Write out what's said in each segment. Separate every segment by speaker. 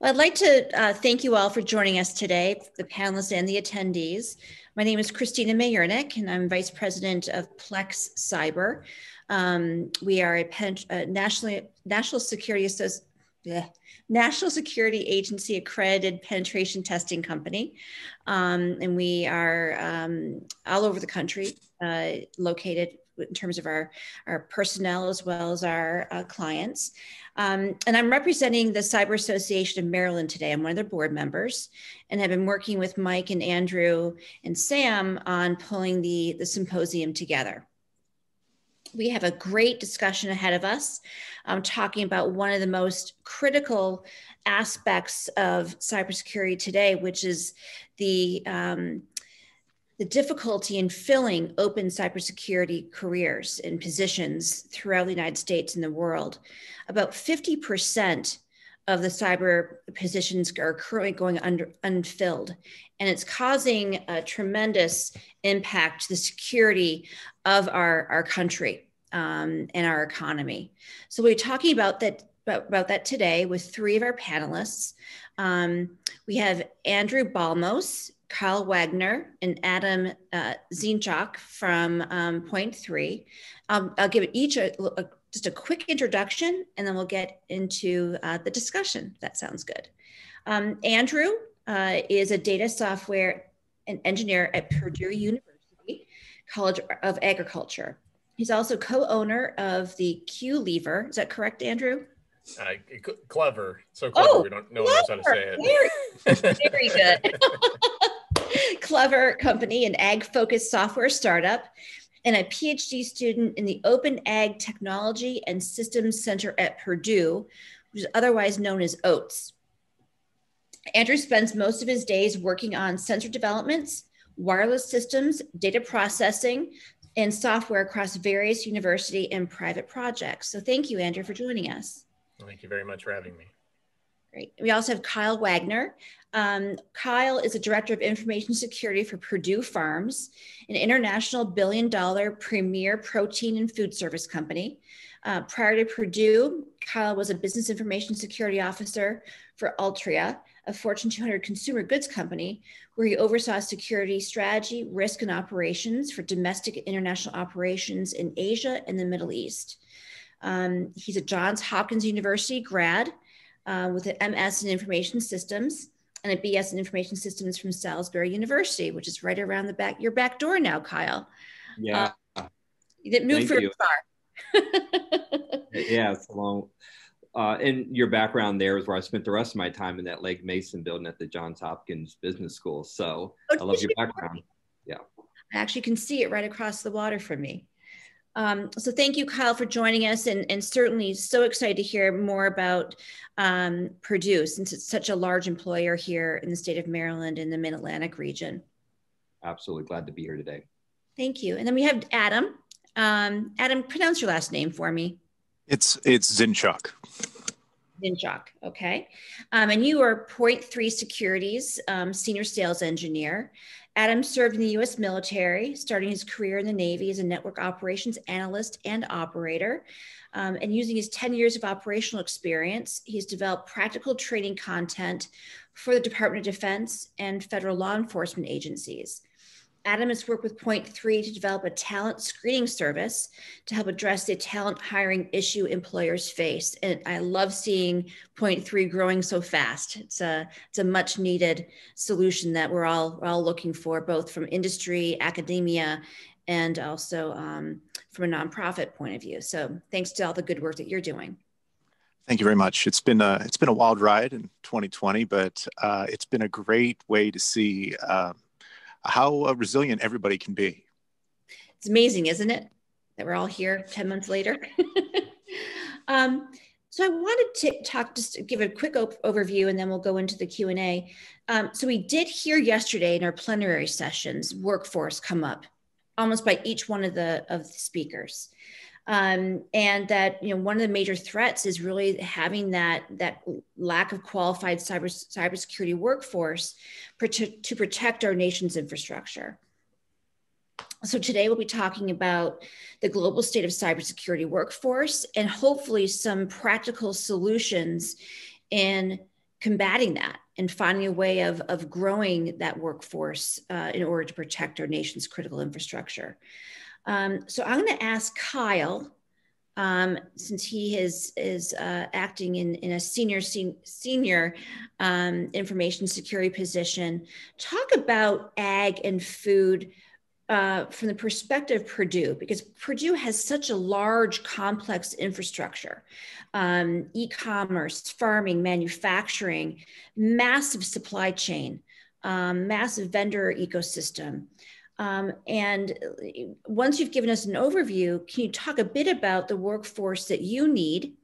Speaker 1: Well, I'd like to uh, thank you all for joining us today, the panelists and the attendees. My name is Christina Majernik, and I'm Vice President of Plex Cyber. Um, we are a, a national, national security National Security Agency accredited penetration testing company. Um, and we are um, all over the country, uh, located in terms of our, our personnel as well as our uh, clients. Um, and I'm representing the Cyber Association of Maryland today. I'm one of their board members and have been working with Mike and Andrew and Sam on pulling the, the symposium together. We have a great discussion ahead of us, um, talking about one of the most critical aspects of cybersecurity today, which is the um, the difficulty in filling open cybersecurity careers and positions throughout the United States and the world. About 50% of the cyber positions are currently going under, unfilled, and it's causing a tremendous impact to the security of our, our country um, and our economy. So we're talking about that about, that today with three of our panelists. Um, we have Andrew Balmos, Kyle Waggoner and Adam uh, Zeanchock from um, Point Three. Um, I'll give each a, a, just a quick introduction and then we'll get into uh, the discussion. That sounds good. Um, Andrew uh, is a data software and engineer at Purdue University College of Agriculture. He's also co-owner of the Qlever. Is that correct, Andrew?
Speaker 2: Uh, clever, so clever. Oh, we don't know how to say
Speaker 1: it. Very, very good. Qlever company, an ag focused software startup, and a PhD student in the Open Ag Technology and Systems Center at Purdue, which is otherwise known as OATS. Andrew spends most of his days working on sensor developments, wireless systems, data processing, and software across various university and private projects. So thank you, Andrew, for joining us.
Speaker 2: Thank you very much for having me.
Speaker 1: Great. We also have Kyle Waggoner. Um, Kyle is a director of information security for Perdue Farms, an international billion dollar premier protein and food service company. Uh, prior to Perdue, Kyle was a business information security officer for Altria, a Fortune 200 consumer goods company, where he oversaw security strategy, risk, and operations for domestic and international operations in Asia and the Middle East. Um, he's a Johns Hopkins University grad uh, with an MS in Information Systems and a BS in Information Systems from Salisbury University, which is right around the back your back door now, Kyle.
Speaker 3: Yeah,
Speaker 1: uh, you didn't move Thank far.
Speaker 3: yeah, it's a long. Uh, and your background there is where I spent the rest of my time in that Legg Mason building at the Johns Hopkins Business School. So oh, I love your background. Yeah.
Speaker 1: I actually can see it right across the water from me. Um, so thank you, Kyle, for joining us, and, and certainly so excited to hear more about um, Perdue since it's such a large employer here in the state of Maryland in the Mid-Atlantic region.
Speaker 3: Absolutely glad to be here today.
Speaker 1: Thank you. And then we have Adam. Um, Adam, pronounce your last name for me.
Speaker 4: It's it's Zeanchock.
Speaker 1: Zeanchock, okay. Um, and you are Point Three Securities um, senior sales engineer. Adam served in the US military, starting his career in the Navy as a network operations analyst and operator. Um, and using his 10 years of operational experience, he's developed practical training content for the Department of Defense and federal law enforcement agencies. Adam has worked with Point Three to develop a talent screening service to help address the talent hiring issue employers face. And I love seeing Point Three growing so fast. It's a it's a much needed solution that we're all we're all looking for, both from industry, academia, and also um, from a nonprofit point of view. So thanks to all the good work that you're doing.
Speaker 4: Thank you very much. It's been a it's been a wild ride in 2020, but uh, it's been a great way to see. Uh, how uh, resilient everybody can be.
Speaker 1: It's amazing, isn't it? That we're all here 10 months later. um, so I wanted to talk, just give a quick op- overview, and then we'll go into the Q and A. Um, so we did hear yesterday in our plenary sessions workforce come up, almost by each one of the of the speakers um, and that you know one of the major threats is really having that that lack of qualified cyber cybersecurity workforce to protect our nation's infrastructure. So today we'll be talking about the global state of cybersecurity workforce and hopefully some practical solutions in combating that and finding a way of, of growing that workforce uh, in order to protect our nation's critical infrastructure. Um, so I'm going to ask Kyle, um, since he is, is uh, acting in, in a senior sen senior um, information security position, talk about ag and food uh, from the perspective of Perdue, because Perdue has such a large, complex infrastructure um, e commerce, farming, manufacturing, massive supply chain, um, massive vendor ecosystem. Um, and once you've given us an overview, can you talk a bit about the workforce that you need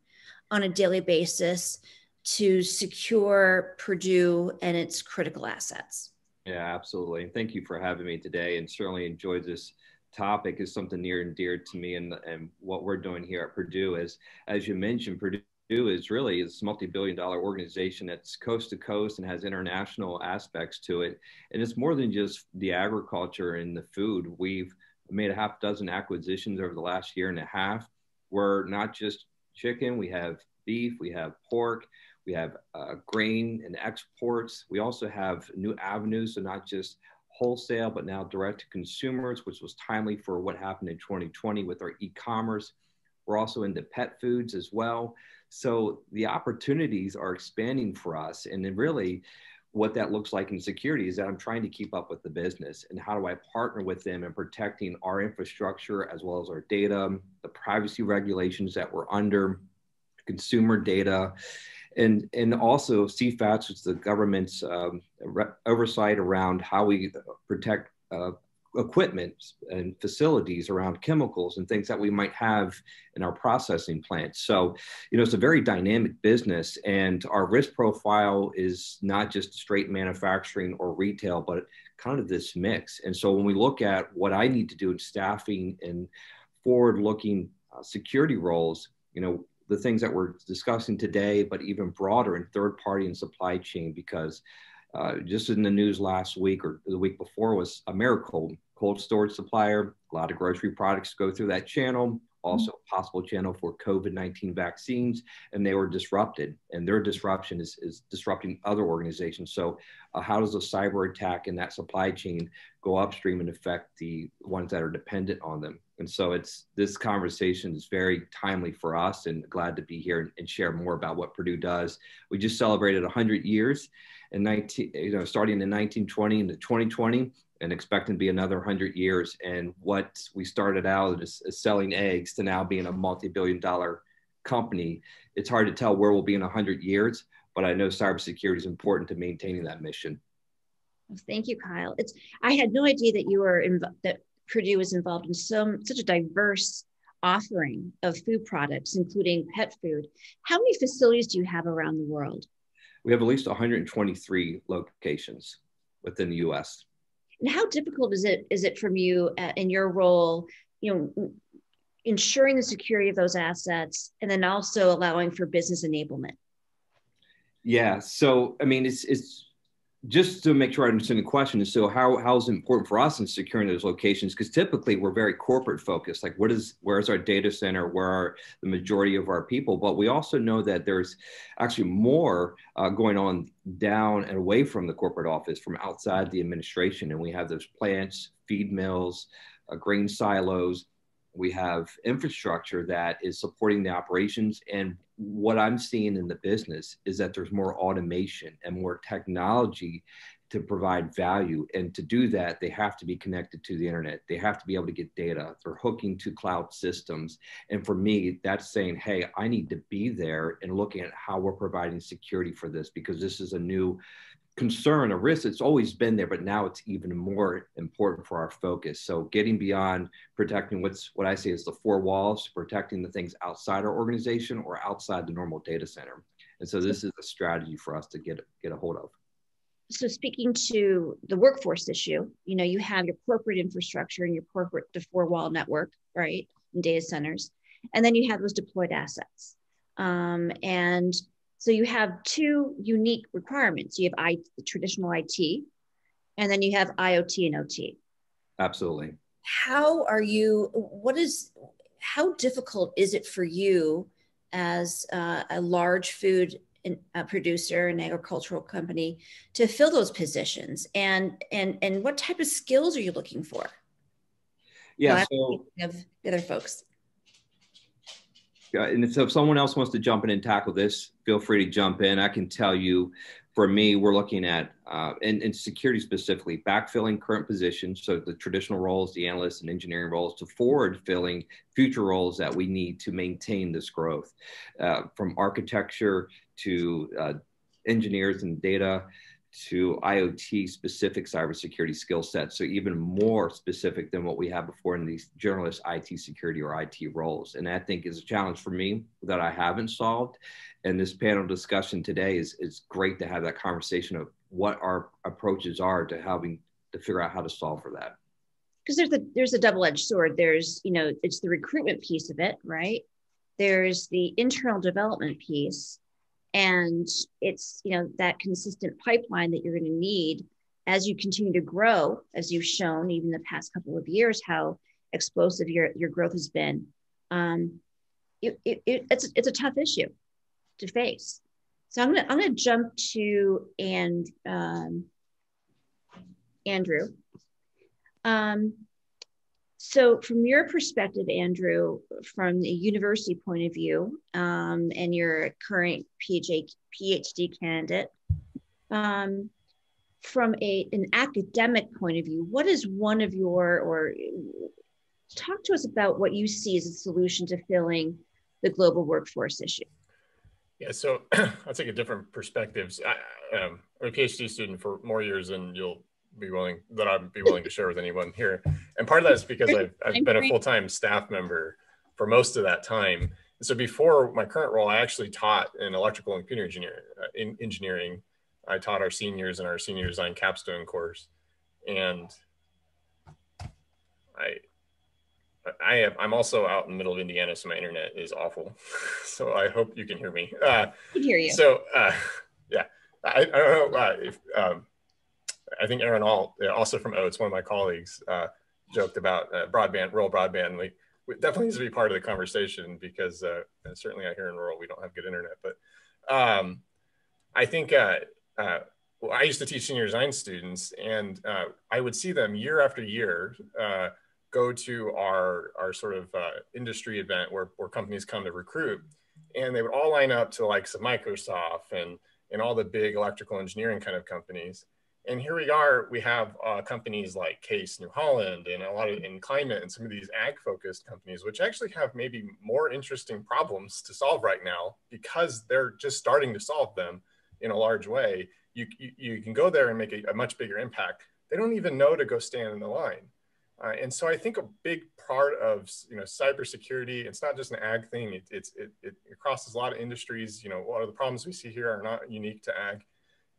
Speaker 1: on a daily basis to secure Perdue and its critical assets?
Speaker 3: Yeah, absolutely. Thank you for having me today and certainly enjoyed this topic is something near and dear to me and, and what we're doing here at Perdue is, as you mentioned, Perdue is really this multi-billion dollar organization that's coast to coast and has international aspects to it. And it's more than just the agriculture and the food. We've made a half dozen acquisitions over the last year and a half. We're not just chicken, we have beef, we have pork, we have uh, grain and exports. We also have new avenues, so not just wholesale, but now direct to consumers, which was timely for what happened in 2020 with our e-commerce. We're also into pet foods as well. So the opportunities are expanding for us. And then really what that looks like in security is that I'm trying to keep up with the business and how do I partner with them in protecting our infrastructure as well as our data, the privacy regulations that we're under, consumer data, and and also CFATS, which is the government's um, oversight around how we protect uh, equipment and facilities around chemicals and things that we might have in our processing plants. So, you know, it's a very dynamic business, and our risk profile is not just straight manufacturing or retail, but kind of this mix. And so, when we look at what I need to do in staffing and forward-looking uh, security roles, you know, the things that we're discussing today, but even broader in third party and supply chain, because uh, just in the news last week or the week before was Americold, cold storage supplier. A lot of grocery products go through that channel, also a possible channel for COVID 19 vaccines, and they were disrupted. And their disruption is, is disrupting other organizations. So, uh, how does a cyber attack in that supply chain go upstream and affect the ones that are dependent on them? And so it's this conversation is very timely for us and glad to be here and share more about what Perdue does. We just celebrated 100 years in 19, you know, starting in 1920 into 2020 and expecting to be another 100 years. And what we started out as, as selling eggs to now being a multi-billion dollar company, it's hard to tell where we'll be in 100 years, but I know cybersecurity is important to maintaining that mission.
Speaker 1: Thank you, Kyle. It's I had no idea that you were in, that Perdue was involved in so, such a diverse offering of food products, including pet food. How many facilities do you have around the world?
Speaker 3: We have at least 123 locations within the U.S.
Speaker 1: And how difficult is it is it from you uh, in your role, you know, ensuring the security of those assets, and then also allowing for business enablement?
Speaker 3: Yeah, so I mean, it's it's just to make sure I understand the question is so how how is it important for us in securing those locations? Because typically we're very corporate focused. Like what is where's our data center? Where are the majority of our people? But we also know that there's actually more uh, going on down and away from the corporate office, from outside the administration, and we have those plants, feed mills, uh, grain silos. We have infrastructure that is supporting the operations and what I'm seeing in the business is that there's more automation and more technology to provide value. And to do that, they have to be connected to the internet. They have to be able to get data. They're hooking to cloud systems. And for me, that's saying, hey, I need to be there and looking at how we're providing security for this because this is a new concern, a risk it's always been there, but now it's even more important for our focus. So getting beyond protecting what's what I say is the four walls, protecting the things outside our organization or outside the normal data center. And so this is a strategy for us to get get a hold of.
Speaker 1: So speaking to the workforce issue, you know, you have your corporate infrastructure and your corporate the four wall network, right, and data centers, and then you have those deployed assets. Um, and so you have two unique requirements. You have I, the traditional IT, and then you have IoT and OT.
Speaker 3: Absolutely.
Speaker 1: How are you? What is? How difficult is it for you as uh, a large food a producer, and agricultural company, to fill those positions? And and and what type of skills are you looking for?
Speaker 3: Yeah, so
Speaker 1: of other folks.
Speaker 3: Yeah, and so if someone else wants to jump in and tackle this, feel free to jump in. I can tell you for me, we're looking at, uh, and, and, security specifically, backfilling current positions, so the traditional roles, the analysts and engineering roles, to forward filling future roles that we need to maintain this growth, uh, from architecture to uh, engineers and data to IoT specific cybersecurity skill sets. So even more specific than what we have before in these journalist IT security or IT roles. And I think is a challenge for me that I haven't solved and this panel discussion today is, is great to have that conversation of what our approaches are to having to figure out how to solve for that
Speaker 1: because there's a there's a double-edged sword there's you know it's the recruitment piece of it right there's the internal development piece and it's you know that consistent pipeline that you're going to need as you continue to grow as you've shown even the past couple of years how explosive your your growth has been um, it, it, it, it's it's a tough issue to face. So I'm gonna I'm gonna jump to and um, Andrew. Um, so from your perspective, Andrew, from the university point of view, um, and your current PhD candidate, um, from a an academic point of view, what is one of your or talk to us about what you see as a solution to filling the global workforce issue?
Speaker 2: Yeah, so I'll take a different perspective. I, um, I'm a PhD student for more years than you'll be willing that I'd be willing to share with anyone here. And part of that is because I've, I've been a full-time staff member for most of that time. So before my current role, I actually taught in electrical and computer engineering. Uh, in engineering, I taught our seniors in our senior design capstone course, and I I am. I'm also out in the middle of Indiana, so my internet is awful. so I hope you can hear me. Uh, I
Speaker 1: can hear you.
Speaker 2: So uh, yeah, I, I, don't know uh, if um, I think Aaron Ault, also from OATS, one of my colleagues, uh, joked about uh, broadband, rural broadband. Like, it definitely needs to be part of the conversation because uh, certainly out here in rural we don't have good internet. But um, I think well, I used to teach senior design students, and I would see them year after year go to our, our sort of uh, industry event where, where companies come to recruit and they would all line up to the likes of Microsoft and, and all the big electrical engineering kind of companies. And here we are, we have uh, companies like Case New Holland and a lot of in climate and some of these ag focused companies, which actually have maybe more interesting problems to solve right now because they're just starting to solve them in a large way. You, you, you can go there and make a, a much bigger impact. They don't even know to go stand in the line. Uh, and so I think a big part of you know cybersecurity, it's not just an ag thing. It, it's it, it, crosses a lot of industries. You know, a lot of the problems we see here are not unique to ag.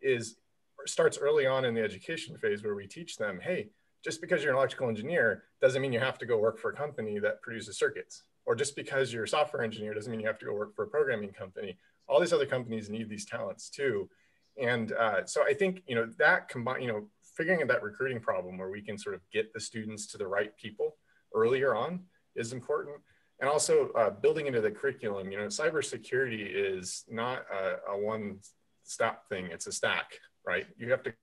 Speaker 2: Is starts early on in the education phase where we teach them, hey, just because you're an electrical engineer doesn't mean you have to go work for a company that produces circuits, or just because you're a software engineer doesn't mean you have to go work for a programming company. All these other companies need these talents too. And uh, so I think you know that combine you know figuring out that recruiting problem where we can sort of get the students to the right people earlier on is important. And also uh, building into the curriculum, you know, cybersecurity is not a, a one stop thing, it's a stack, right? You have to.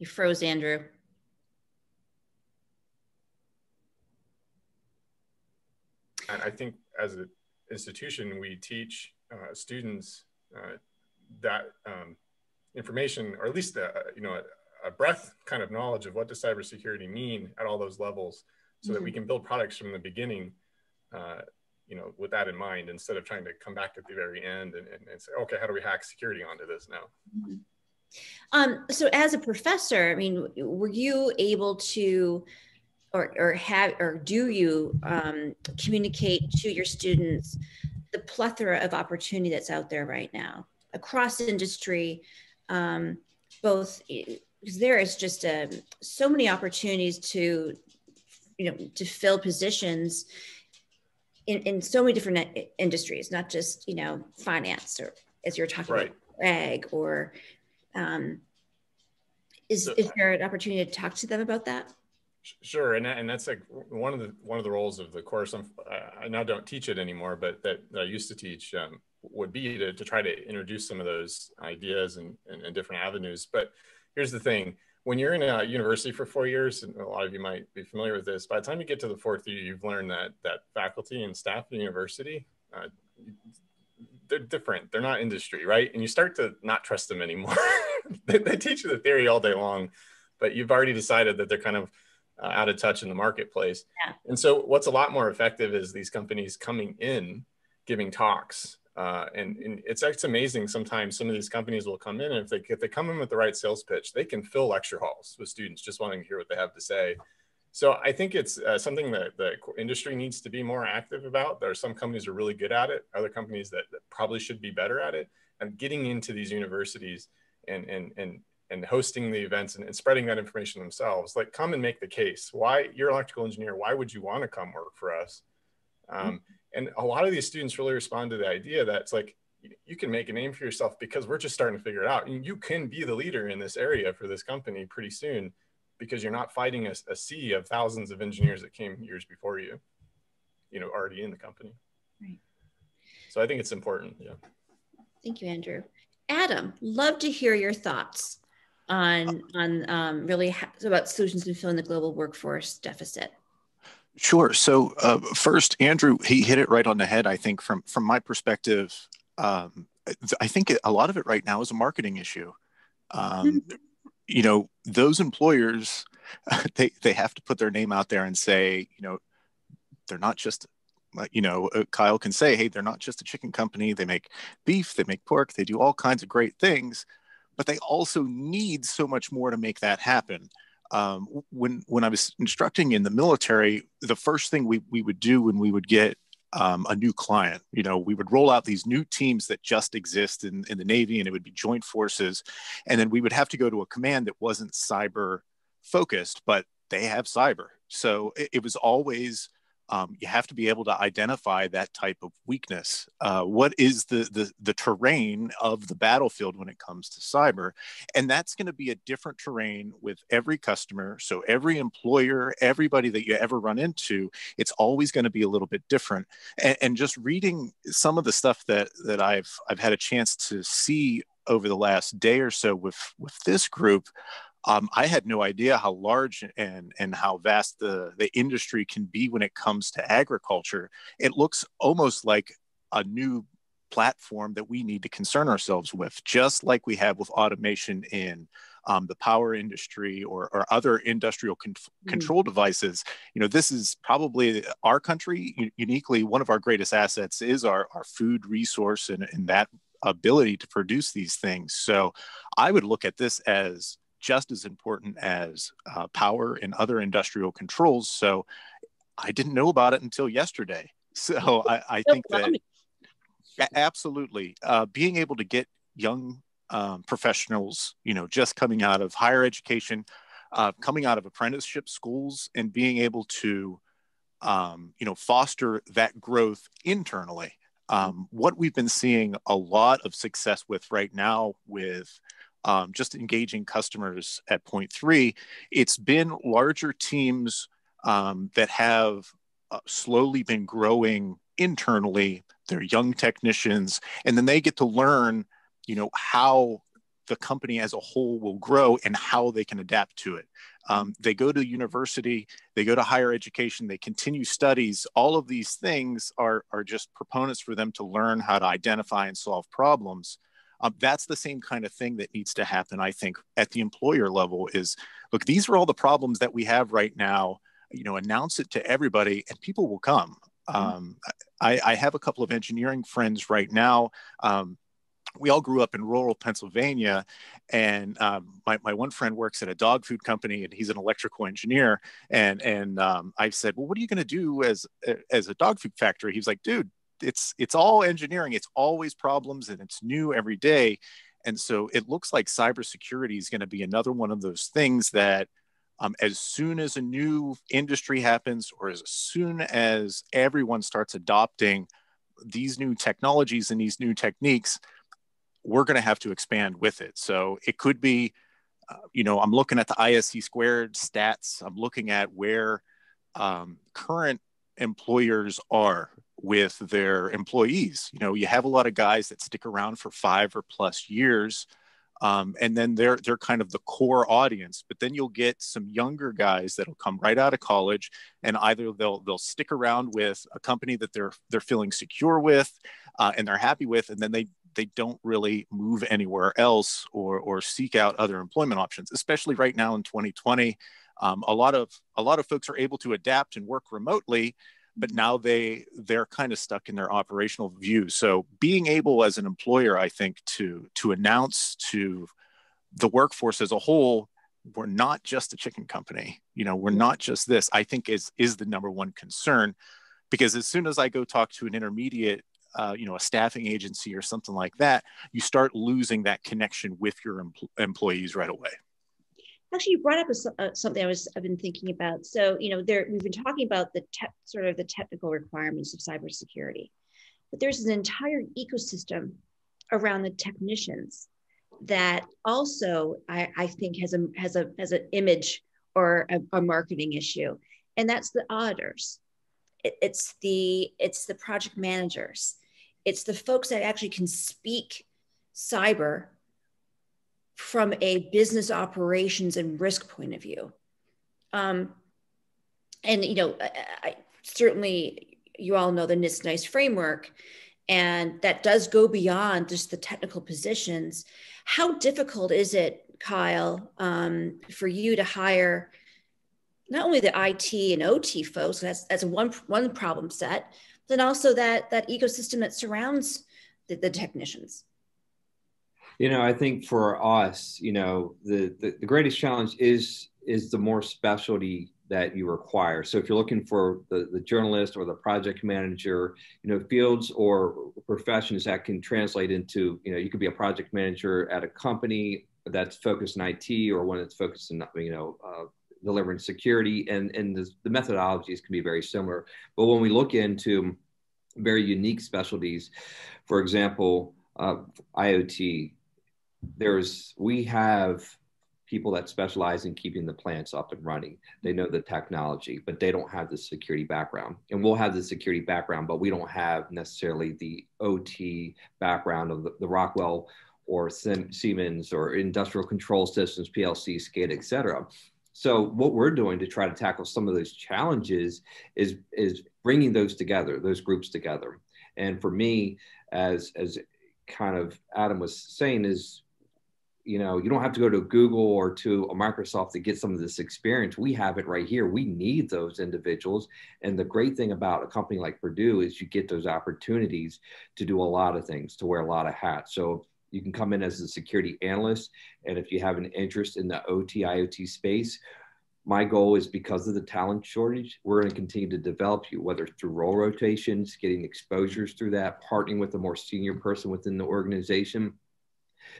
Speaker 1: You froze, Andrew.
Speaker 2: And I think as an institution, we teach uh, students uh, that um, information, or at least a, you know a, a, breadth kind of knowledge of what does cybersecurity mean at all those levels, so mm-hmm. that we mm-hmm. can build products from the beginning. Uh, you know, with that in mind, instead of trying to come back at the very end and, and, and say, okay, how do we hack security onto this now?
Speaker 1: Mm-hmm. Um, so, as a professor, I mean, were you able to, or, or have, or do you um, communicate to your students the plethora of opportunity that's out there right now? across industry, um, both because there is just a, um, so many opportunities to, you know, to fill positions in, in so many different industries, not just, you know, finance or as you're talking right. about ag or um, is, so, is there an opportunity to talk to them about that?
Speaker 2: Sure, and and that's like one of the one of the roles of the course. I'm, i now don't teach it anymore, but that, that I used to teach um, would be to, to try to introduce some of those ideas and, and, and, different avenues. But here's the thing: when you're in a university for four years, and a lot of you might be familiar with this, by the time you get to the fourth year, you've learned that that faculty and staff at the university. Uh, they're different. They're not industry, right? And you start to not trust them anymore. they, they teach you the theory all day long, but you've already decided that they're kind of uh, out of touch in the marketplace. Yeah. And so, what's a lot more effective is these companies coming in, giving talks. Uh, and, and it's, it's amazing sometimes some of these companies will come in and if they, if they come in with the right sales pitch, they can fill lecture halls with students just wanting to hear what they have to say. So I think it's uh, something that the industry needs to be more active about. There are some companies are really good at it, other companies that, that probably should be better at it. And getting into these universities and and and and hosting the events and, and, spreading that information themselves. Like, come and make the case. Why you're an electrical engineer? Why would you want to come work for us? Um, mm-hmm. And a lot of these students really respond to the idea that it's like you can make a name for yourself because we're just starting to figure it out. And you can be the leader in this area for this company pretty soon because you're not fighting a, a sea of thousands of engineers that came years before you, you know, already in the company. Right. So I think it's important. Yeah.
Speaker 1: Thank you, Andrew. Adam, love to hear your thoughts on on um, really ha- about solutions to fill in the global workforce deficit.
Speaker 4: Sure. So uh, first, Andrew, he hit it right on the head. I think from from my perspective, um, I think a lot of it right now is a marketing issue. Um, mm-hmm. You know, those employers, they they have to put their name out there and say, you know, they're not just you know, uh, Kyle can say, hey, they're not just a chicken company. They make beef, they make pork, they do all kinds of great things but they also need so much more to make that happen. Um, when when I was instructing in the military, the first thing we, we would do when we would get um, a new client, you know, we would roll out these new teams that just exist in, in the Navy and it would be joint forces. And then we would have to go to a command that wasn't cyber focused, but they have cyber. So it, it was always um, you have to be able to identify that type of weakness. Uh, what is the, the, the terrain of the battlefield when it comes to cyber? And that's going to be a different terrain with every customer. So every employer, everybody that you ever run into, it's always going to be a little bit different. And, and just reading some of the stuff that that I've I've had a chance to see over the last day or so with with this group um, I had no idea how large and and how vast the the industry can be when it comes to agriculture. It looks almost like a new platform that we need to concern ourselves with, just like we have with automation in um, the power industry or, or other industrial con- mm-hmm. control devices. You know, this is probably our country uniquely one of our greatest assets is our, our food resource and, and that ability to produce these things. So I would look at this as just as important as uh, power and other industrial controls. So I didn't know about it until yesterday. So I, I think that absolutely uh, being able to get young um, professionals, you know, just coming out of higher education, uh, coming out of apprenticeship schools, and being able to, um, you know, foster that growth internally. Um, what we've been seeing a lot of success with right now with um, just engaging customers at point three, it's been larger teams um, that have uh, slowly been growing internally. They're young technicians, and then they get to learn, you know, how the company as a whole will grow and how they can adapt to it. Um, they go to university, they go to higher education, they continue studies. All of these things are, are just proponents for them to learn how to identify and solve problems. Um, that's the same kind of thing that needs to happen, I think, at the employer level is, look, these are all the problems that we have right now. You know, announce it to everybody and people will come. Mm-hmm. Um, I, I, have a couple of engineering friends right now. Um, we all grew up in rural Pennsylvania, and um, my, my one friend works at a dog food company, and he's an electrical engineer. And and um, I said, well, what are you going to do as as a dog food factory? He's like, dude, it's it's all engineering. It's always problems and it's new every day. And so it looks like cybersecurity is going to be another one of those things that um, as soon as a new industry happens or as soon as everyone starts adopting these new technologies and these new techniques, we're going to have to expand with it. So it could be uh, you know, I'm looking at the ISC squared stats. I'm looking at where um, current employers are with their employees. You know, you have a lot of guys that stick around for five or plus years, um, and then they're they're kind of the core audience. But then you'll get some younger guys that'll come right out of college, and either they'll they'll stick around with a company that they're they're feeling secure with, uh, and they're happy with, and then they they don't really move anywhere else or or seek out other employment options, especially right now in 2020. Um, a lot of a lot of folks are able to adapt and work remotely, but now they they're kind of stuck in their operational view. So being able as an employer, I think, to to announce to the workforce as a whole, we're not just a chicken company. You know, we're not just this. I think is is the number one concern, because as soon as I go talk to an intermediate uh, you know a staffing agency or something like that you start losing that connection with your empl- employees right away
Speaker 1: actually you brought up a, uh, something i was i've been thinking about. So you know there we've been talking about the te- sort of the technical requirements of cybersecurity. But there's an entire ecosystem around the technicians that also I, I think has a has a has an image or a, a marketing issue and that's the auditors. It, it's the it's the project managers. It's the folks that actually can speak cyber from a business operations and risk point of view. Um, and you know, I, I, certainly you all know the NIST NICE framework, and that does go beyond just the technical positions. How difficult is it, Kyle, um, for you to hire not only the IT and OT folks? That's that's one one problem set, but then also that that ecosystem that surrounds the, the technicians
Speaker 3: you know i think for us you know the, the, the greatest challenge is is the more specialty that you require. So if you're looking for the, the journalist or the project manager you know fields or professions that can translate into you know you could be a project manager at a company that's focused in it or one that's focused in you know uh, delivering security and and the, the methodologies can be very similar. But when we look into very unique specialties for example uh, iot there's we have people that specialize in keeping the plants up and running. They know the technology but they don't have the security background. And we'll have the security background but we don't have necessarily the ot background of the, the rockwell or siemens or industrial control systems plc SCADA et cetera. So what we're doing to try to tackle some of those challenges is is bringing those together, those groups together. And for me, as as kind of Adam was saying, is you know you don't have to go to Google or to a Microsoft to get some of this experience. We have it right here. We need those individuals. And the great thing about a company like Perdue is you get those opportunities to do a lot of things, to wear a lot of hats. So you can come in as a security analyst. And if you have an interest in the OT, IoT space, my goal is because of the talent shortage, we're going to continue to develop you, whether through role rotations, getting exposures through that, partnering with a more senior person within the organization,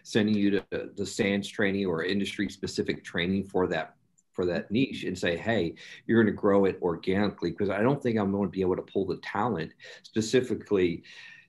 Speaker 3: sending you to the SANS training or industry specific training for that for that niche and say, hey, you're going to grow it organically because I don't think I'm going to be able to pull the talent specifically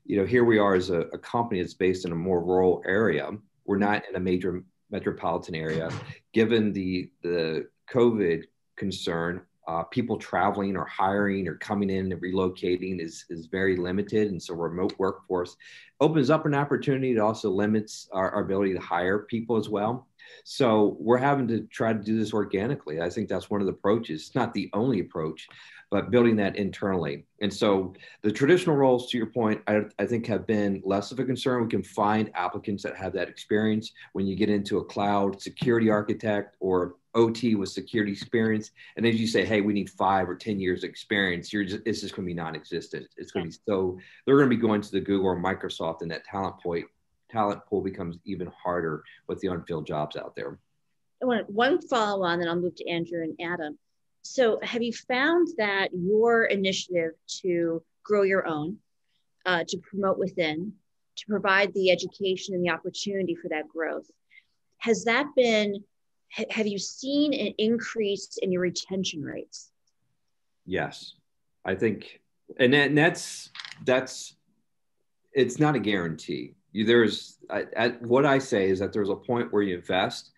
Speaker 3: you know, here we are as a, a company that's based in a more rural area. We're not in a major metropolitan area. Given the the COVID concern, uh, people traveling or hiring or coming in and relocating is, is very limited. And so remote workforce opens up an opportunity. It also limits our, our, ability to hire people as well. So we're having to try to do this organically. I think that's one of the approaches. It's not the only approach, but building that internally. And so the traditional roles, to your point, I, I, think have been less of a concern. We can find applicants that have that experience. When you get into a cloud security architect or OT with security experience, and as you say, hey, we need five or 10 years experience, you're just, it's just going to be non-existent. It's going to be so, they're going to be going to the Google or Microsoft and that talent point, talent pool becomes even harder with the unfilled jobs out there.
Speaker 1: I want one follow on, then I'll move to Andrew and Adam so have you found that your initiative to grow your own, uh, to promote within, to provide the education and the opportunity for that growth, has that been, have you seen an increase in your retention rates?
Speaker 3: Yes, I think, and, that, and that's, that's, it's not a guarantee. You, there's, I, what I say is that there's a point where you invest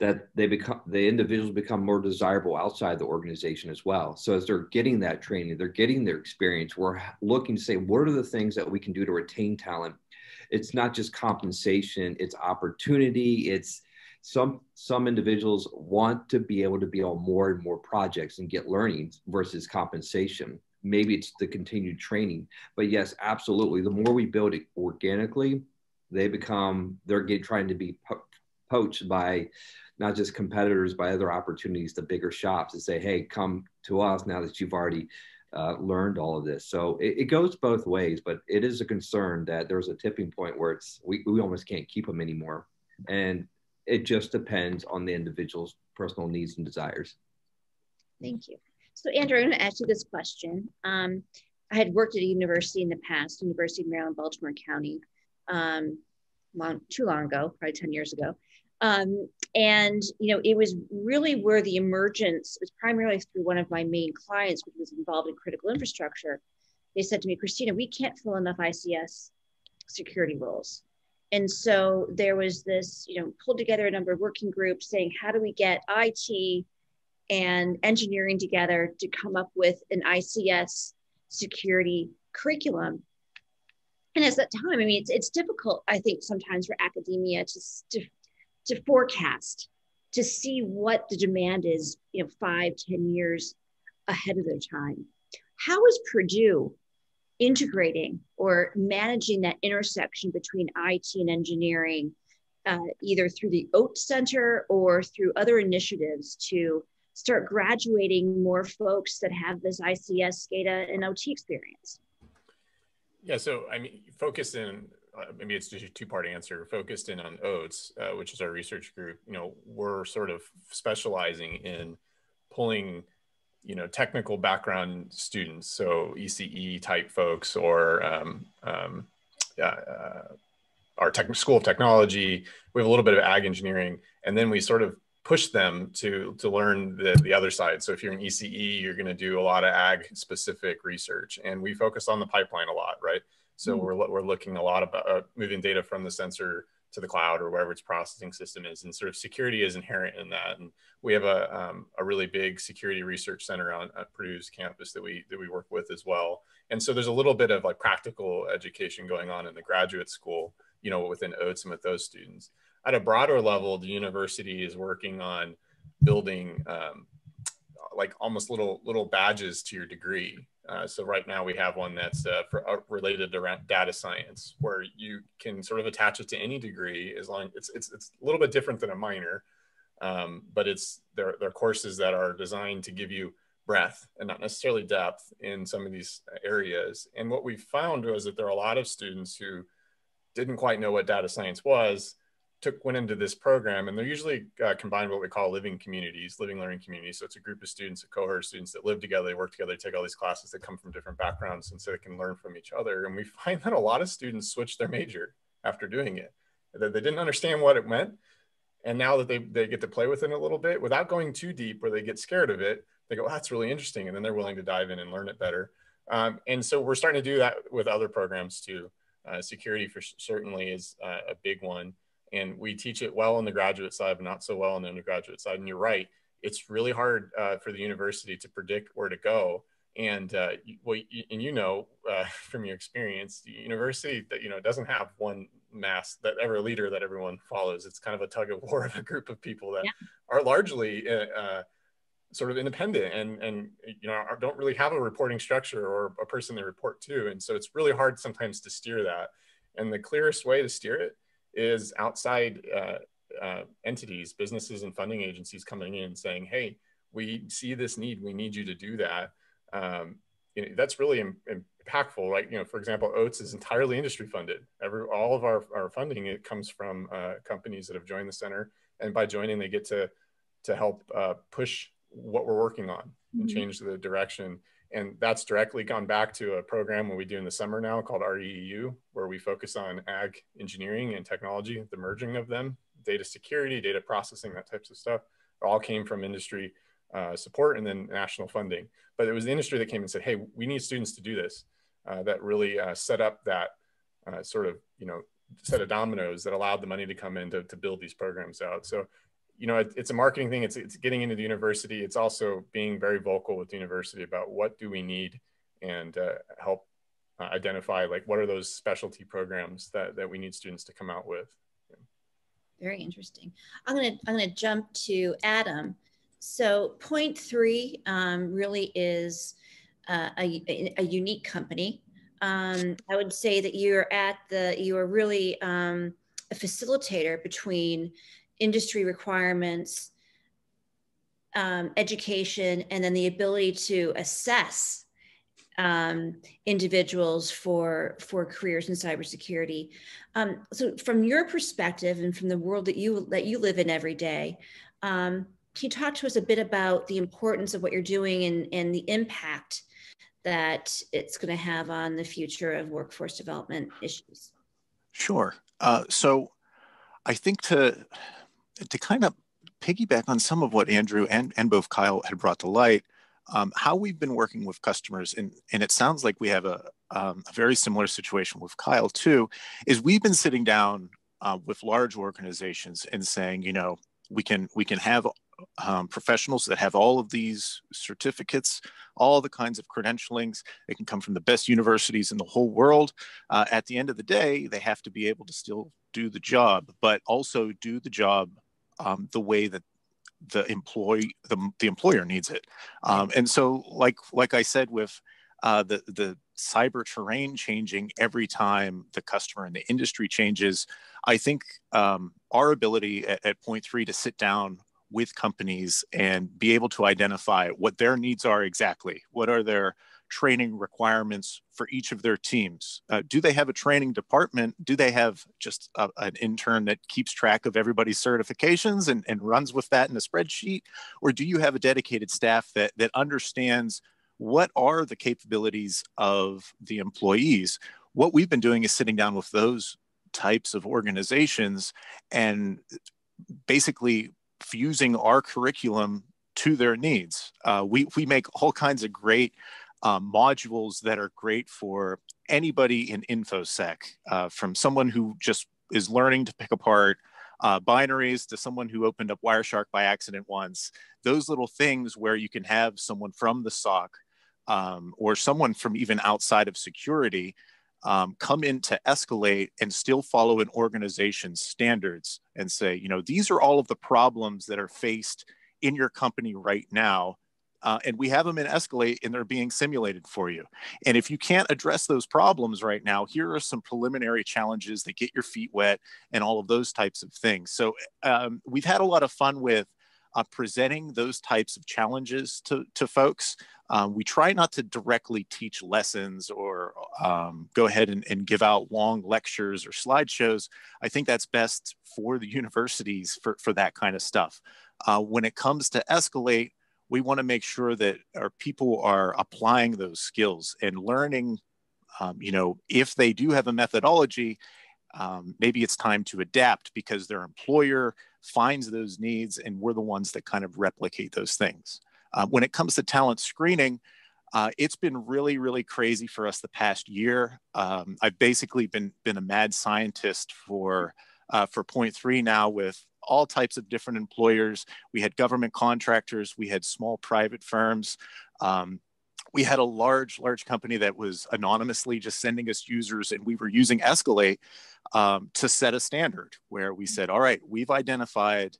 Speaker 3: that they become the individuals become more desirable outside the organization as well. So as they're getting that training, they're getting their experience. We're looking to say what are the things that we can do to retain talent. It's not just compensation; it's opportunity. It's some some individuals want to be able to be on more and more projects and get learning versus compensation. Maybe it's the continued training, but yes, absolutely. The more we build it organically, they become they're trying to be po- poached by not just competitors, by other opportunities, the bigger shops and say, hey, come to us now that you've already uh, learned all of this. So it, it, goes both ways, but it is a concern that there's a tipping point where it's we, we almost can't keep them anymore. And it just depends on the individual's personal needs and desires.
Speaker 1: Thank you. So Andrew, I'm going to ask you this question. Um, I had worked at a university in the past, University of Maryland, Baltimore County, um, long, too long ago, probably 10 years ago. Um, and you know, it was really where the emergence was primarily through one of my main clients, which was involved in critical infrastructure. They said to me, Christina, we can't fill enough ICS security roles. And so there was this, you know, pulled together a number of working groups saying, how do we get IT and engineering together to come up with an ICS security curriculum? And at that time, I mean, it's, it's difficult, I think, sometimes for academia to, to to forecast to see what the demand is you know five ten years ahead of their time how is purdue integrating or managing that intersection between it and engineering uh, either through the oats center or through other initiatives to start graduating more folks that have this ics SCADA and ot experience.
Speaker 2: Yeah so i mean focused in uh, maybe it's just a two-part answer focused in on oats uh, which is our research group you know we're sort of specializing in pulling you know technical background students so ece type folks or um, um, uh, our tech, school of technology we have a little bit of ag engineering and then we sort of push them to to learn the, the other side so if you're an ece you're going to do a lot of ag specific research and we focus on the pipeline a lot right so mm-hmm. we're, we're looking a lot about uh, moving data from the sensor to the cloud or wherever its processing system is. And sort of security is inherent in that. And we have a, um, a really big security research center on at Purdue's campus that we, that we work with as well. And so there's a little bit of like practical education going on in the graduate school, you know, within OATS and with those students. At a broader level, the university is working on building um, like almost little little badges to your degree uh, so right now we have one that's uh, for, uh, related around data science, where you can sort of attach it to any degree as long it's it's it's a little bit different than a minor, um, but it's there there are courses that are designed to give you breadth and not necessarily depth in some of these areas. And what we found was that there are a lot of students who didn't quite know what data science was took went into this program and they're usually uh, combined what we call living communities living learning communities. So it's a group of students a cohort of students that live together they work together they take all these classes that come from different backgrounds and so they can learn from each other. And we find that a lot of students switch their major after doing it that they didn't understand what it meant. And now that they, they get to play with it a little bit without going too deep where they get scared of it they go oh, that's really interesting and then they're willing to dive in and learn it better. Um, and so we're starting to do that with other programs too. Uh, security for certainly is uh, a big one and we teach it well on the graduate side, but not so well on the undergraduate side. And you're right, it's really hard uh, for the university to predict where to go. And uh, well, and you know uh, from your experience, the university that you know doesn't have one mass that every leader that everyone follows. It's kind of a tug of war of a group of people that yeah. are largely uh, uh, sort of independent and and you know don't really have a reporting structure or a person they report to. And so it's really hard sometimes to steer that. And the clearest way to steer it is outside uh, uh, entities, businesses and funding agencies coming in and saying, hey, we see this need, we need you to do that. Um, you know, that's really Im- impactful, right? You know, for example, Oats is entirely industry funded. Every, all of our, our funding, it comes from uh, companies that have joined the center. And by joining, they get to, to help uh, push what we're working on mm-hmm. and change the direction and that's directly gone back to a program we do in the summer now called REEU, where we focus on ag engineering and technology, the merging of them, data security, data processing, that types of stuff. It all came from industry uh, support and then national funding. But it was the industry that came and said, hey, we need students to do this. Uh, that really uh, set up that uh, sort of, you know, set of dominoes that allowed the money to come in to, to build these programs out. So you know, it, it's a marketing thing. It's, it's getting into the university. It's also being very vocal with the university about what do we need and uh, help uh, identify like what are those specialty programs that, that we need students to come out with.
Speaker 1: Very interesting. I'm gonna I'm gonna jump to Adam. So point three um, really is uh, a, a unique company. Um, I would say that you're at the you are really um, a facilitator between industry requirements, um, education, and then the ability to assess um, individuals for for careers in cybersecurity. Um, so, from your perspective and from the world that you that you live in every day, um, can you talk to us a bit about the importance of what you're doing and, and the impact that it's going to have on the future of workforce development issues?
Speaker 4: Sure. Uh, so, I think to to kind of piggyback on some of what Andrew and, and both Kyle had brought to light, um, how we've been working with customers, and, and it sounds like we have a, um, a very similar situation with Kyle too, is we've been sitting down uh, with large organizations and saying, you know, we can we can have um, professionals that have all of these certificates, all the kinds of credentialings. They can come from the best universities in the whole world. Uh, at the end of the day, they have to be able to still do the job, but also do the job um, the way that the employee the, the employer needs it. Um, and so like like i said with uh, the the cyber terrain changing every time the customer and the industry changes i think um, our ability at, at point three to sit down with companies and be able to identify what their needs are exactly what are their training requirements for each of their teams? Uh, do they have a training department? Do they have just a, an intern that keeps track of everybody's certifications and, and runs with that in a spreadsheet? Or do you have a dedicated staff that, that understands what are the capabilities of the employees? What we've been doing is sitting down with those types of organizations and basically fusing our curriculum to their needs. Uh, we, we make all kinds of great um, modules that are great for anybody in infosec uh, from someone who just is learning to pick apart uh, binaries to someone who opened up wireshark by accident once. Those little things where you can have someone from the soc um, or someone from even outside of security um, come in to escalate and still follow an organization's standards and say you know these are all of the problems that are faced in your company right now uh, and we have them in Escalate and they're being simulated for you. And if you can't address those problems right now, here are some preliminary challenges that get your feet wet and all of those types of things. So um, we've had a lot of fun with uh, presenting those types of challenges to, to folks. Um, we try not to directly teach lessons or um, go ahead and, and, give out long lectures or slideshows. I think that's best for the universities for, for that kind of stuff. Uh, when it comes to Escalate, we want to make sure that our people are applying those skills and learning um, you know if they do have a methodology um, maybe it's time to adapt because their employer finds those needs and we're the ones that kind of replicate those things. Uh, when it comes to talent screening uh, it's been really really crazy for us the past year. Um, i've basically been been a mad scientist for uh, for point three now with all types of different employers. We had government contractors, we had small private firms. Um, we had a large, large company that was anonymously just sending us users, and we were using Escalate um, to set a standard where we said, all right, we've identified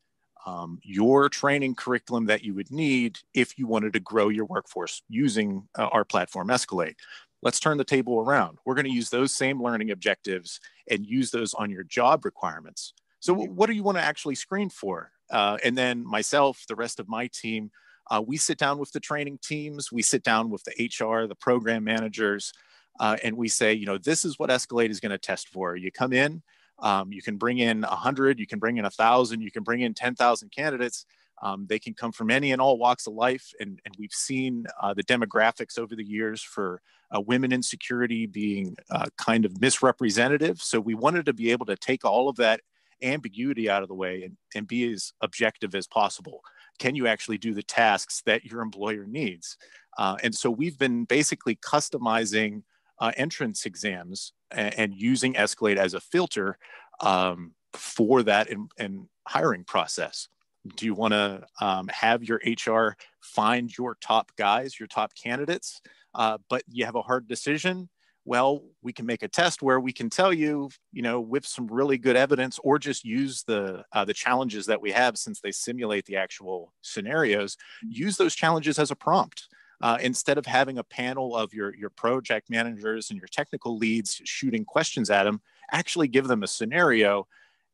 Speaker 4: um, your training curriculum that you would need if you wanted to grow your workforce using uh, our platform Escalate. Let's turn the table around. We're going to use those same learning objectives and use those on your job requirements. So what do you want to actually screen for? Uh, and then myself, the rest of my team, uh, we sit down with the training teams, we sit down with the HR, the program managers, uh, and we say, you know, this is what Escalate is going to test for. You come in, um, you can bring in 100, you can bring in 1,000, you can bring in 10,000 candidates. Um, they can come from any and all walks of life. And, and we've seen uh, the demographics over the years for uh, women in security being uh, kind of misrepresentative. So we wanted to be able to take all of that ambiguity out of the way and, and be as objective as possible. Can you actually do the tasks that your employer needs? Uh, and so we've been basically customizing uh, entrance exams and, and, using Escalate as a filter um, for that in hiring process. Do you want to um, have your hr find your top guys your top candidates? Uh, but you have a hard decision. Well we can make a test where we can tell you you know with some really good evidence or just use the uh, the challenges that we have since they simulate the actual scenarios use those challenges as a prompt. Uh, instead of having a panel of your your project managers and your technical leads shooting questions at them actually give them a scenario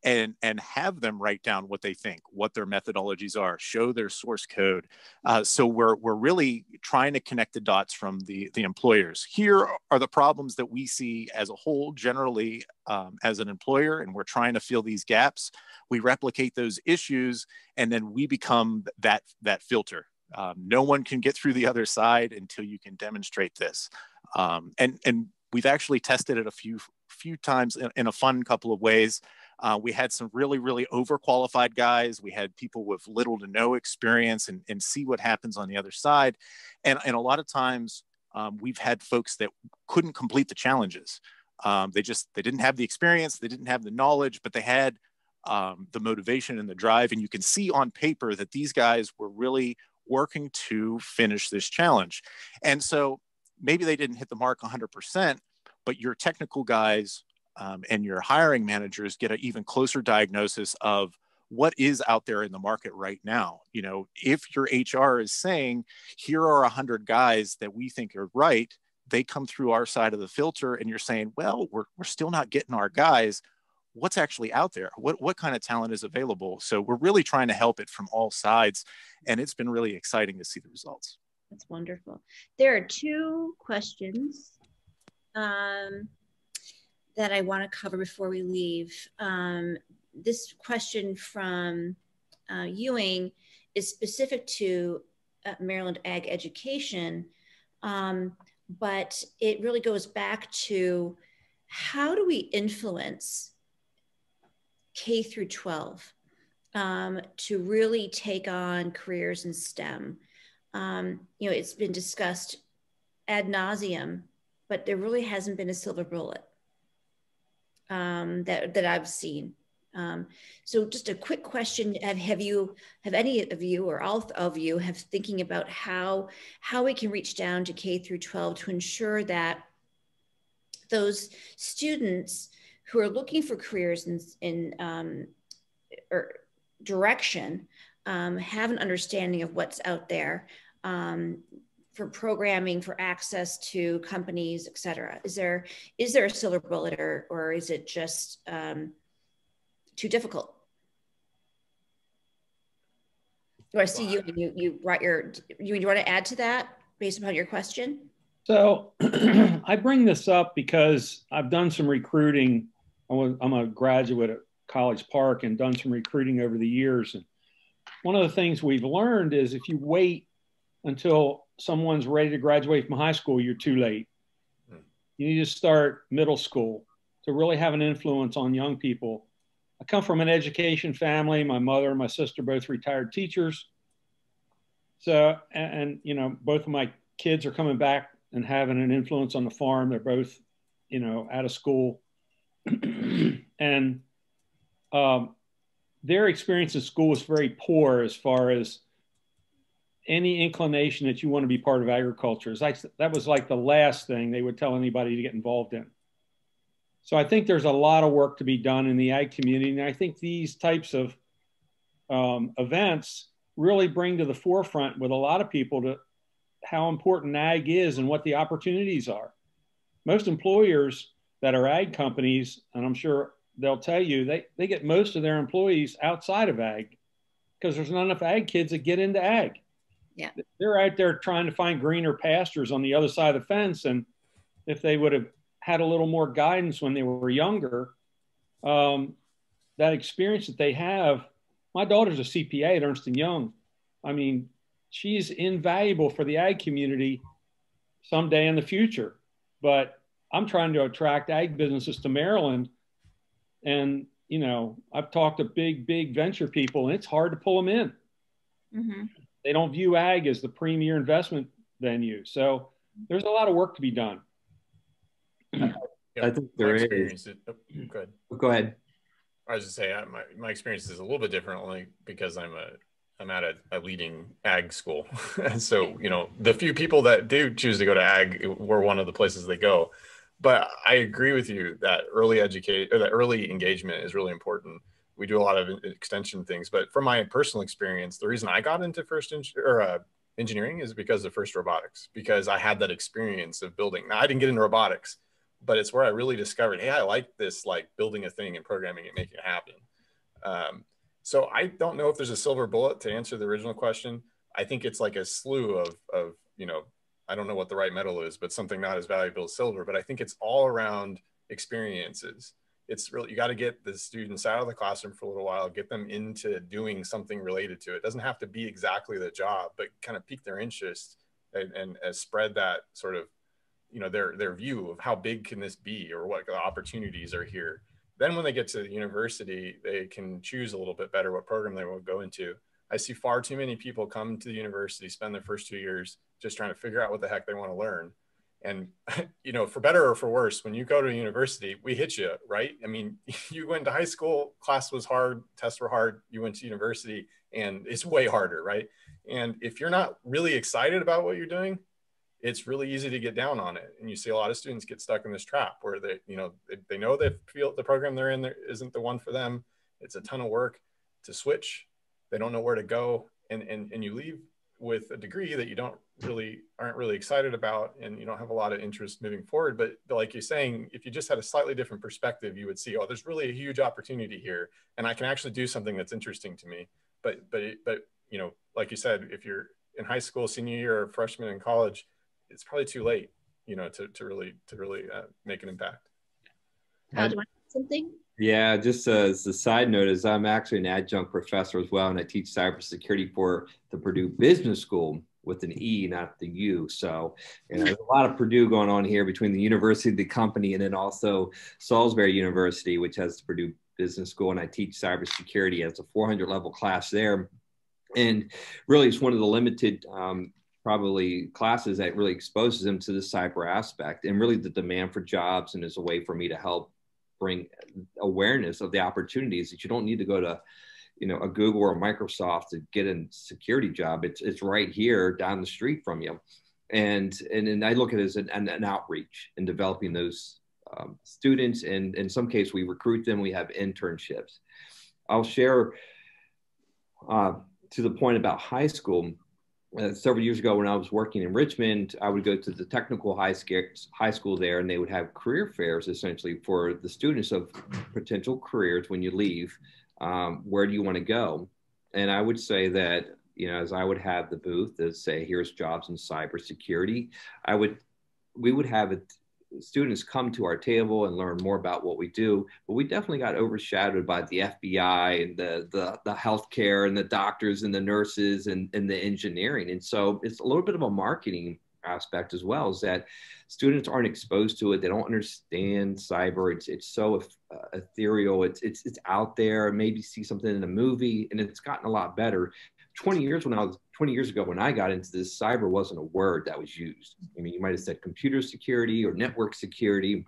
Speaker 4: and and have them write down what they think, what their methodologies are, show their source code. Uh, so we're we're really trying to connect the dots from the the employers. Here are the problems that we see as a whole, generally um, as an employer, and we're trying to fill these gaps. We replicate those issues, and then we become that that filter. Um, no one can get through the other side until you can demonstrate this. Um, and and we've actually tested it a few few times in, in a fun couple of ways. Uh, we had some really, really overqualified guys. We had people with little to no experience and, and see what happens on the other side. And, and a lot of times um, we've had folks that couldn't complete the challenges. Um, they just, they didn't have the experience, they didn't have the knowledge, but they had um, the motivation and the drive. And you can see on paper that these guys were really working to finish this challenge. And so maybe they didn't hit the mark 100%, but your technical guys um, and your hiring managers get an even closer diagnosis of what is out there in the market right now. You know if your hr is saying here are 100 guys that we think are right they come through our side of the filter and you're saying well we're, we're still not getting our guys. What's actually out there? What, what kind of talent is available? So we're really trying to help it from all sides and it's been really exciting to see the results.
Speaker 1: That's wonderful. There are two questions. Um, that I want to cover before we leave. Um, this question from uh, Ewing is specific to uh, Maryland Ag Education, um, but it really goes back to how do we influence K through 12 um, to really take on careers in STEM? Um, you know, it's been discussed ad nauseum, but there really hasn't been a silver bullet um, that that I've seen. Um, so just a quick question: Have have you have any of you or all of you have thinking about how how we can reach down to K through 12 to ensure that those students who are looking for careers in, in um, or direction um, have an understanding of what's out there um, for programming for access to companies et cetera. Is there is there a silver bullet or, or is it just um, too difficult? Do i see you you you brought your you, you want to add to that based upon your question?
Speaker 5: So i bring this up because i've done some recruiting. I'm a graduate at college park and done some recruiting over the years. And one of the things we've learned is if you wait until someone's ready to graduate from high school, you're too late. Hmm. You need to start middle school to really have an influence on young people. I come from an education family. My mother and my sister both retired teachers. So, and, and you know, both of my kids are coming back and having an influence on the farm. They're both, you know, out of school. and um, their experience in school was very poor as far as any inclination that you want to be part of agriculture like that was like the last thing they would tell anybody to get involved in. So I think there's a lot of work to be done in the ag community, and I think these types of um, events really bring to the forefront with a lot of people to how important ag is and what the opportunities are. Most employers that are ag companies, and I'm sure they'll tell you they, they get most of their employees outside of ag because there's not enough ag kids that get into ag.
Speaker 1: Yeah.
Speaker 5: They're out there trying to find greener pastures on the other side of the fence. And if they would have had a little more guidance when they were younger, um, that experience that they have, my daughter's a CPA at Ernst & Young. I mean, she's invaluable for the ag community someday in the future. But I'm trying to attract ag businesses to Maryland. And, you know, I've talked to big, big venture people, and it's hard to pull them in. Mm-hmm they don't view ag as the premier investment venue. So there's a lot of work to be done.
Speaker 3: I think there is.
Speaker 2: Oh, good.
Speaker 3: Oh, go ahead.
Speaker 2: I was just say my, my experience is a little bit different only because I'm a I'm at a, a leading ag school, and so you know the few people that do choose to go to ag, we're one of the places they go. But I agree with you that early educate or that early engagement is really important. We do a lot of extension things, but from my personal experience, the reason I got into first or uh, engineering is because of first robotics, because I had that experience of building. Now I didn't get into robotics, but it's where I really discovered, hey, I like this, like building a thing and programming it, making it happen. Um, so I don't know if there's a silver bullet to answer the original question. I think it's like a slew of, of you know, I don't know what the right metal is, but something not as valuable as silver. But I think it's all around experiences. It's really you got to get the students out of the classroom for a little while, get them into doing something related to it. it doesn't have to be exactly the job, but kind of pique their interest and, and, and spread that sort of you know their their view of how big can this be or what opportunities are here. Then when they get to the university they can choose a little bit better what program they will go into. I see far too many people come to the university spend their first two years just trying to figure out what the heck they want to learn and you know for better or for worse when you go to university we hit you right i mean you went to high school class was hard tests were hard you went to university and it's way harder right and if you're not really excited about what you're doing it's really easy to get down on it. And you see a lot of students get stuck in this trap where they, you know, they, they know they feel the program they're in there isn't the one for them. It's a ton of work to switch. They don't know where to go. And, and, and you leave with a degree that you don't really aren't really excited about and you don't have a lot of interest moving forward but, but like you're saying if you just had a slightly different perspective you would see oh there's really a huge opportunity here and i can actually do something that's interesting to me but but but you know like you said if you're in high school senior year or freshman in college it's probably too late, you know, to, to really to really uh, make an impact.
Speaker 1: How do I something?
Speaker 3: Yeah, just as a side note, is I'm actually an adjunct professor as well, and I teach cybersecurity for the Perdue Business School with an E, not the U. So, there's a lot of Purdue going on here between the university, the company, and then also Salisbury University, which has the Perdue Business School, and I teach cybersecurity as a 400 level class there. And really, it's one of the limited um, probably classes that really exposes them to the cyber aspect and really the demand for jobs and is a way for me to help bring awareness of the opportunities that you don't need to go to you know a google or a microsoft to get a security job. It's, it's right here down the street from you. And and, and i look at it as an, an, an outreach in developing those um, students. And in some case we recruit them. We have internships. I'll share uh, to the point about high school. Uh, several years ago when I was working in Richmond, I would go to the technical high, high school there, and they would have career fairs essentially for the students of potential careers when you leave. Um, where do you want to go? And I would say that you know, as I would have the booth that say, "Here's jobs in cybersecurity," I would we would have it students come to our table and learn more about what we do, but we definitely got overshadowed by the FBI and the the, the healthcare and the doctors and the nurses and, and the engineering. And so it's a little bit of a marketing aspect as well is that students aren't exposed to it. They don't understand cyber. It's it's so uh, ethereal. It's it's it's out there. Maybe see something in a movie and it's gotten a lot better. 20 years when I was 20 years ago when I got into this, cyber wasn't a word that was used. I mean, you might have said computer security or network security,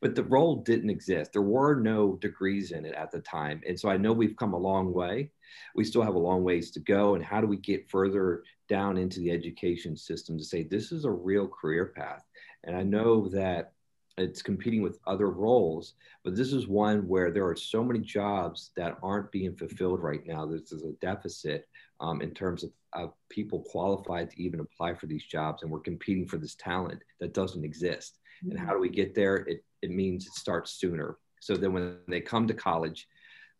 Speaker 3: but the role didn't exist. There were no degrees in it at the time. And so I know we've come a long way. We still have a long ways to go. And how do we get further down into the education system to say this is a real career path? And I know that it's competing with other roles but this is one where there are so many jobs that aren't being fulfilled right now this is a deficit um, in terms of, of people qualified to even apply for these jobs and we're competing for this talent that doesn't exist mm-hmm. and how do we get there it, it means it starts sooner so then when they come to college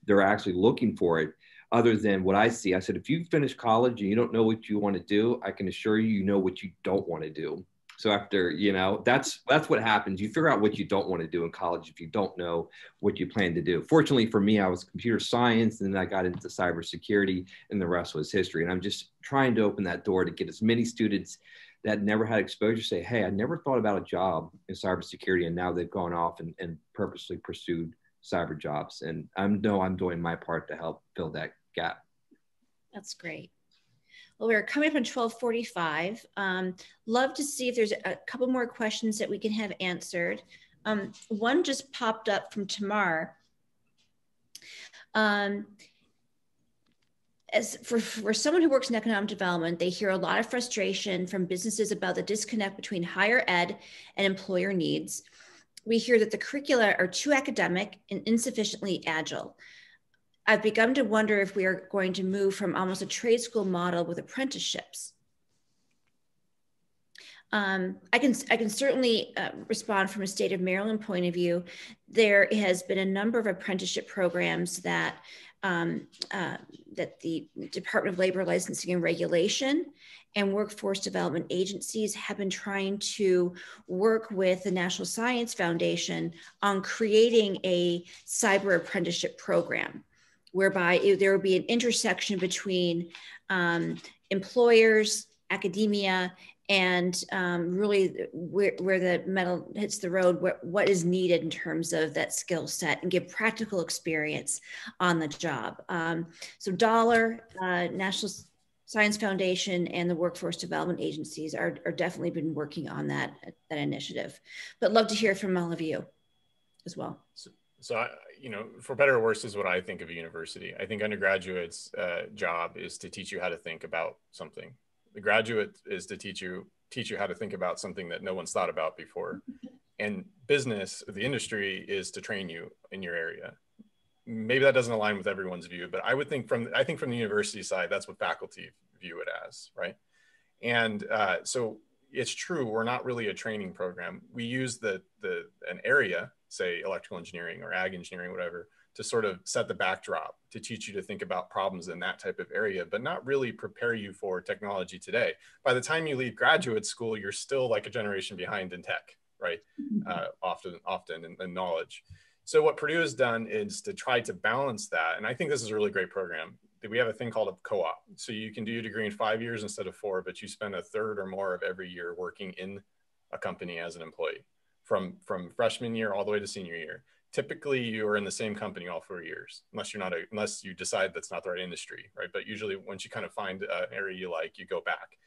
Speaker 3: they're actually looking for it other than what i see i said if you finish college and you don't know what you want to do i can assure you you know what you don't want to do so after, you know, that's that's what happens. You figure out what you don't want to do in college if you don't know what you plan to do. Fortunately for me, I was computer science and then I got into cybersecurity and the rest was history. And I'm just trying to open that door to get as many students that never had exposure say, hey, I never thought about a job in cybersecurity and now they've gone off and, and purposely pursued cyber jobs. And I know I'm doing my part to help fill that gap.
Speaker 1: That's great. Well, we're coming up on 1245. Um, love to see if there's a couple more questions that we can have answered. Um, one just popped up from Tamar. Um, as for, for someone who works in economic development, they hear a lot of frustration from businesses about the disconnect between higher ed and employer needs. We hear that the curricula are too academic and insufficiently agile. I've begun to wonder if we are going to move from almost a trade school model with apprenticeships. Um, I can I can certainly uh, respond from a state of Maryland point of view. There has been a number of apprenticeship programs that um, uh, that the Department of Labor Licensing and Regulation and workforce development agencies have been trying to work with the National Science Foundation on creating a cyber apprenticeship program whereby it, there will be an intersection between um, employers, academia, and um, really where, where the metal hits the road, what, is needed in terms of that skill set and give practical experience on the job. Um, so dollar, uh, National Science Foundation and the Workforce Development Agencies are, are definitely been working on that, that initiative. But love to hear from all of you as well.
Speaker 2: So, so I, you know, for better or worse is what I think of a university. I think undergraduate's uh, job is to teach you how to think about something the graduate is to teach you teach you how to think about something that no one's thought about before. And business the industry is to train you in your area. Maybe that doesn't align with everyone's view but i would think from i think from the university side that's what faculty view it as right? And uh, so it's true we're not really a training program. We use the the an area say electrical engineering or ag engineering whatever to sort of set the backdrop to teach you to think about problems in that type of area, but not really prepare you for technology today. By the time you leave graduate school, you're still like a generation behind in tech, right? Mm-hmm. Uh, often, often in, in knowledge. So what Purdue has done is to try to balance that. And I think this is a really great program. We have a thing called a co-op. So you can do your degree in five years instead of four, but you spend a third or more of every year working in a company as an employee from, from freshman year all the way to senior year typically you are in the same company all four years unless you're not a, unless you decide that's not the right industry right? But usually once you kind of find an area you like you go back.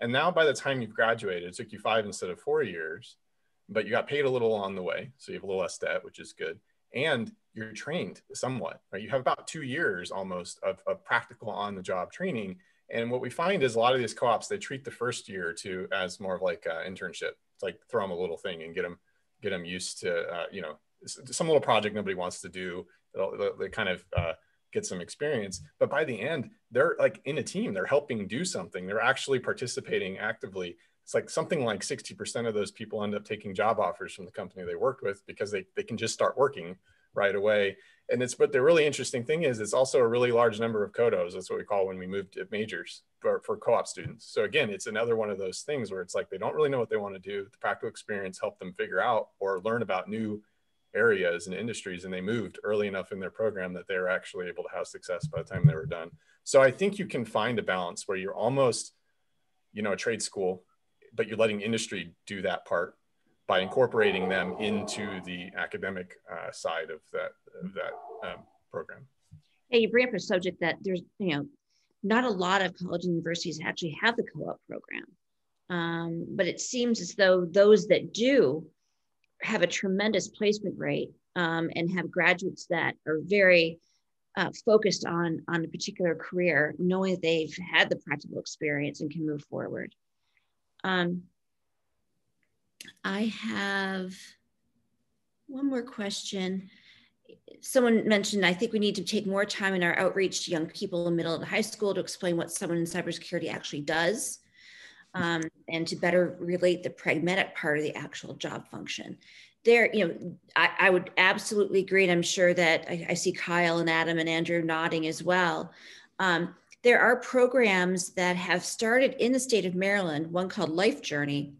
Speaker 2: And now by the time you've graduated it took you five instead of four years but you got paid a little along the way so you have a little less debt which is good. And you're trained somewhat right? You have about two years almost of, of practical on the job training. And what we find is a lot of these co-ops they treat the first year to as more of like an internship. It's like throw them a little thing and get them get them used to uh, you know some little project nobody wants to do. They kind of uh, get some experience, but by the end, they're like in a team. They're helping do something. They're actually participating actively. It's like something like 60% of those people end up taking job offers from the company they worked with because they, they can just start working right away. And it's, but the really interesting thing is it's also a really large number of CODOs. That's what we call when we moved to majors for, for co-op students. So again, it's another one of those things where it's like, they don't really know what they want to do. The practical experience helped them figure out or learn about new areas and industries and they moved early enough in their program that they were actually able to have success by the time they were done. So i think you can find a balance where you're almost you know a trade school but you're letting industry do that part by incorporating them into the academic uh, side of that of that um, program.
Speaker 1: Hey you bring up a subject that there's you know not a lot of college and universities actually have the co-op program. Um, but it seems as though those that do have a tremendous placement rate um, and have graduates that are very uh, focused on on a particular career, knowing they've had the practical experience and can move forward. Um, I have one more question. Someone mentioned, I think we need to take more time in our outreach to young people in middle and high school to explain what someone in cybersecurity actually does um, and to better relate the pragmatic part of the actual job function. There, you know, I, I would absolutely agree, and I'm sure that I, I, see Kyle and Adam and Andrew nodding as well. Um, there are programs that have started in the state of Maryland, one called Life Journey,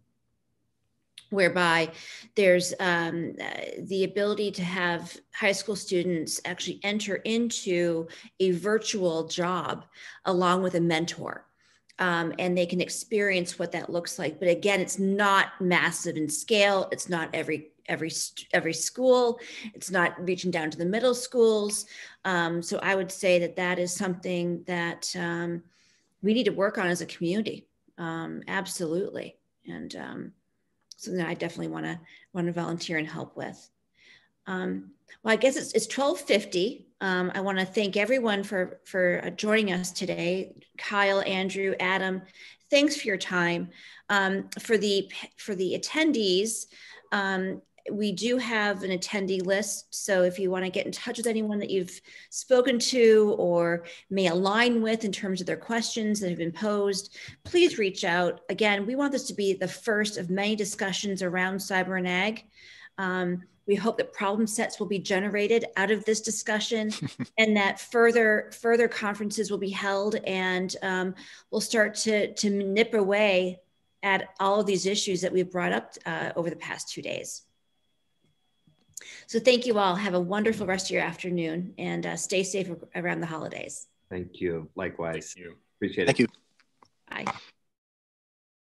Speaker 1: whereby there's um, uh, the ability to have high school students actually enter into a virtual job along with a mentor um, and they can experience what that looks like. But again, it's not massive in scale. It's not every every every school. It's not reaching down to the middle schools. Um, so I would say that that is something that um, we need to work on as a community. Um, absolutely, and um, something that I definitely want to want to volunteer and help with. Um, well, I guess it's, it's 1250. Um, I want to thank everyone for, for uh, joining us today. Kyle, Andrew, Adam, thanks for your time. Um, for, the, for the attendees, um, we do have an attendee list. So if you want to get in touch with anyone that you've spoken to or may align with in terms of their questions that have been posed, please reach out. Again, we want this to be the first of many discussions around cyber and ag. Um, we hope that problem sets will be generated out of this discussion and that further further conferences will be held and um, we'll start to, to nip away at all of these issues that we've brought up uh, over the past two days. So thank you all. Have a wonderful rest of your afternoon and uh, stay safe around the holidays.
Speaker 3: Thank you. Likewise.
Speaker 2: Thank you.
Speaker 3: Appreciate it.
Speaker 4: Thank you.
Speaker 1: Bye.